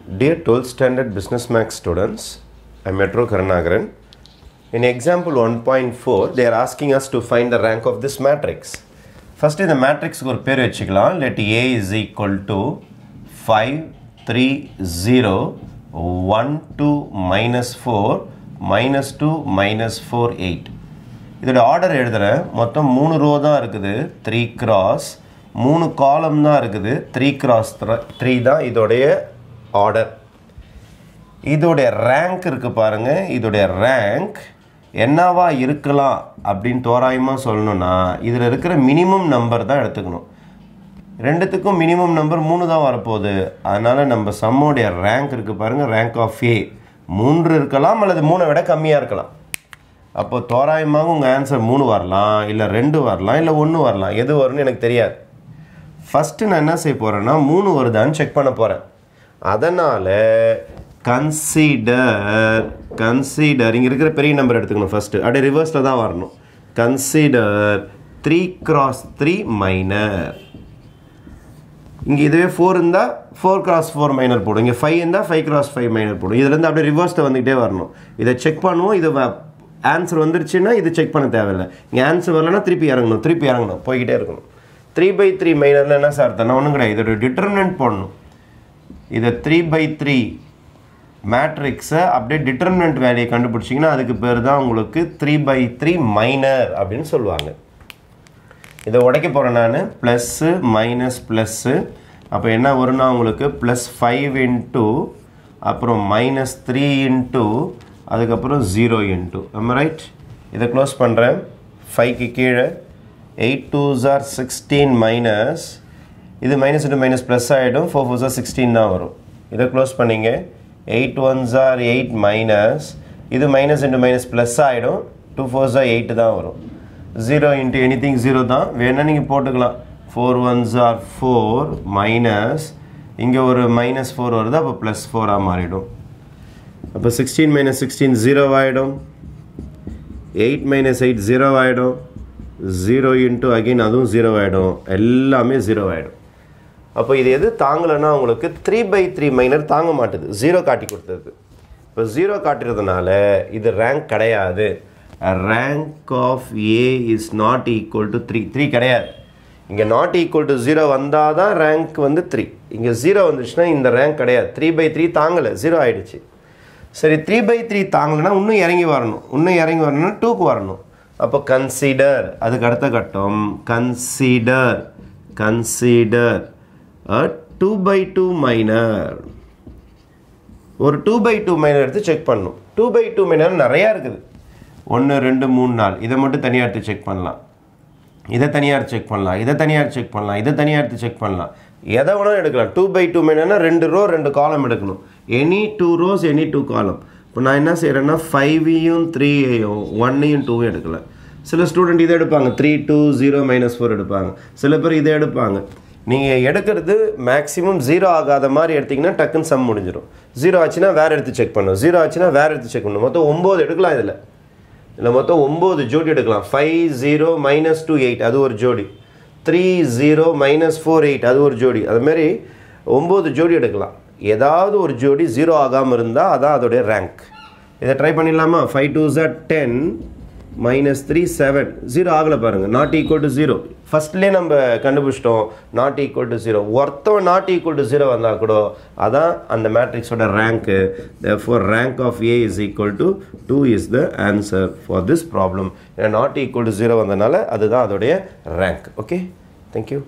Dear 12th standard business max students, I'm Metro Karnagaran. In example 1.4, they are asking us to find the rank of this matrix. First இந்த மேட்ரிக்ஸ்க்கு ஒரு பேர் வச்சுக்கலாம் let A is equal to 5, 3, 0, 1, 2, minus 4, minus 2, minus 4, 8. இதோட order எழுதுகிறேன் மொத்தம் மூணு row தான் இருக்குது த்ரீ கிராஸ் மூணு காலம் தான் இருக்குது த்ரீ கிராஸ் த்ரீ தான் இதோடைய ஆர்டர் இதோடைய ரேங்க் இருக்குது பாருங்கள் இதோடைய ரேங்க் என்னவா இருக்கலாம் அப்படின்னு தோராயமாக சொல்லணும்னா இதில் இருக்கிற மினிமம் நம்பர் தான் எடுத்துக்கணும். ரெண்டுத்துக்கும் மினிமம் நம்பர் மூணு தான் வரப்போகுது. அதனால் நம்ம சம்மோடைய ரேங்க் இருக்குது பாருங்கள் ரேங்க் ஆஃப் ஏ மூன்று இருக்கலாம் அல்லது மூணை விட கம்மியாக இருக்கலாம். அப்போது தோராயமாக உங்கள் ஆன்சர் மூணு வரலாம் இல்லை ரெண்டு வரலாம் இல்லை ஒன்று வரலாம். எது வரும்னு எனக்கு தெரியாது. ஃபஸ்ட்டு நான் என்ன செய்ய போகிறேன்னா மூணு வருதான்னு செக் பண்ண போகிறேன் அதனால் கன்சிடர் கன்சிடர் இங்கே இருக்கிற பெரிய நம்பர் எடுத்துக்கணும் ஃபஸ்ட்டு அப்படியே ரிவர்ஸில் தான் வரணும். Consider three cross three minor இங்கே இதுவே ஃபோர் இருந்தால் ஃபோர் கிராஸ் ஃபோர் மைனர் போடும். இங்கே ஃபைவ் இருந்தால் ஃபைவ் கிராஸ் ஃபைவ் மைனர் போடும். இதுலேருந்து அப்படியே ரிவர்ஸில் வந்துக்கிட்டே வரணும். இதை செக் பண்ணுவோம். இது ஆன்சர் வந்துருச்சுன்னா இது செக் பண்ண தேவையில்லை. இங்கே ஆன்சர் வரலன்னா திருப்பி இறங்கணும். திருப்பி இறங்கணும். போய்கிட்டே இருக்கணும். த்ரீ பை த்ரீ மைனரில் என்ன சார் தானே ஒன்றும் கிடையாது. இதோட டிட்டர்மினன்ட் போடணும். இதை த்ரீ பை த்ரீ மேட்ரிக்ஸை அப்படியே டிட்டர்மினன்ட் வேலையை கண்டுபிடிச்சிங்கன்னா அதுக்கு பேர் தான் உங்களுக்கு த்ரீ பை த்ரீ மைனர் அப்படின்னு சொல்லுவாங்க. இதை உடைக்க போகிறேன் நான். ப்ளஸ்ஸு மைனஸ் ப்ளஸ்ஸு அப்போ என்ன வரும்னா உங்களுக்கு ப்ளஸ் ஃபைவ் இன்ட்டு அப்புறம் மைனஸ் த்ரீ இன்ட்டு அதுக்கப்புறம் ஜீரோ இன்ட்டு நம்ம ரைட் இதை க்ளோஸ் பண்ணுறேன் ஃபைவ்க்கு கீழே. Eight two are sixteen minus இது மைனஸ் இன்ட்டு மைனஸ் ப்ளஸ் ஆகிடும் ஃபோர் ஃபோர் ஜார் சிக்ஸ்டீன் தான் வரும். இதை க்ளோஸ் பண்ணிங்க. Eight one are eight minus இது மைனஸ் இன்ட்டு மைனஸ் ப்ளஸ் ஆகிடும் டூ ஃபோர் ஜார் எயிட்டு தான் வரும். Zero into anything zero தான். வேணால் நீங்கள் போட்டுக்கலாம். Four ones are four minus இங்கே ஒரு மைனஸ் ஃபோர் வருது அப்போ ப்ளஸ் ஃபோராக மாறிடும். அப்போ சிக்ஸ்டீன் மைனஸ் சிக்ஸ்டீன் ஜீரோ ஆகிடும் எயிட் மைனஸ் எயிட் ஜீரோ ஆகிடும் ஜீரோ இன்ட்டு அகெயின் அதுவும் ஜீரோ ஆகிடும் எல்லாமே ஜீரோ ஆகிடும் அப்போ இது எது? தாங்கலைன்னா உங்களுக்கு த்ரீ பை த்ரீ மைனர் தாங்க மாட்டுது. ஜீரோ காட்டி கொடுத்தது. இப்போ ஜீரோ காட்டுறதுனால இது ரேங்க் கிடையாது. Rank of A is not equal to three three கிடையாது. இங்கே நாட் ஈக்குவல் டு ஜீரோ வந்தால் தான் ரேங்க் வந்து த்ரீ இங்கே ஜீரோ வந்துச்சுன்னா இந்த ரேங்க் கிடையாது. த்ரீ பை த்ரீ தாங்கலை. ஜீரோ ஆகிடுச்சு சரி த்ரீ பை த்ரீ தாங்கலைன்னா இன்னும் இறங்கி வரணும். இன்னும் இறங்கி வரணும்னா டூக்கு வரணும். அப்போ கன்சிடர் அதுக்கு அடுத்த கட்டம். Consider consider two by two minor ஒரு டூ பை டூ மைனர் எடுத்து செக் பண்ணணும். டூ பை டூ மைனர் நிறையா இருக்குது. ஒன்று ரெண்டு மூணு நாள் இதை மட்டும் தனியாக எடுத்து செக் பண்ணலாம். இதை தனியாக செக் பண்ணலாம். இதை தனியாக செக் பண்ணலாம். இதை தனியாக எடுத்து செக் பண்ணலாம். எதை வேணாலும் எடுக்கலாம். டூ பை டூ மைனர்னா ரெண்டு ரோ ரெண்டு காலம் எடுக்கணும். Any two rows any two column இப்போ நான் என்ன செய்கிறேன்னா ஃபைவையும் த்ரீயையும் ஒன்னையும் டூவும் எடுக்கலை. சில ஸ்டூடெண்ட் இதை எடுப்பாங்க. Three two zero minus four எடுப்பாங்க. சில பேர் இதை எடுப்பாங்க. நீங்கள் எடுக்கிறது மேக்ஸிமம் ஜீரோ ஆகாத மாதிரி எடுத்திங்கன்னா டக்குன்னு சம் முடிஞ்சிடும் ஜீரோ ஆச்சுன்னா வேறு எடுத்து செக் பண்ணணும் ஜீரோ ஆச்சுன்னா வேறு எடுத்து செக் பண்ணணும் மொத்தம் ஒம்பது எடுக்கலாம் இதில். இதில் மொத்தம் ஒம்பது ஜோடி எடுக்கலாம். Five zero minus two eight அது ஒரு ஜோடி. Three zero minus four eight அது ஒரு ஜோடி. அதுமாரி ஒம்பது ஜோடி எடுக்கலாம். ஏதாவது ஒரு ஜோடி ஜீரோ ஆகாமல் இருந்தால் அதான் அதோடைய ரேங்க் இதை ட்ரை பண்ணிடலாமா? Five to Z ten minus three seven zero ஆகலை பாருங்கள் நாட் ஈக்குவல் டு ஜீரோ ஃபஸ்ட்லேயே நம்ம கண்டுபிடிச்சிட்டோம் நாட் ஈக்குவல் டு ஜீரோ ஒருத்தவன் நாட் ஈக்குவல் டு ஜீரோ வந்தால் கூட அதான் அந்த மேட்ரிக்ஸோட rank four rank of A is equal to two is the answer for this problem ஏன்னா நாட் ஈக்குவல் டு ஜீரோ வந்தனால அதுதான் அதோடைய ரேங்க் ஓகே தேங்க்யூ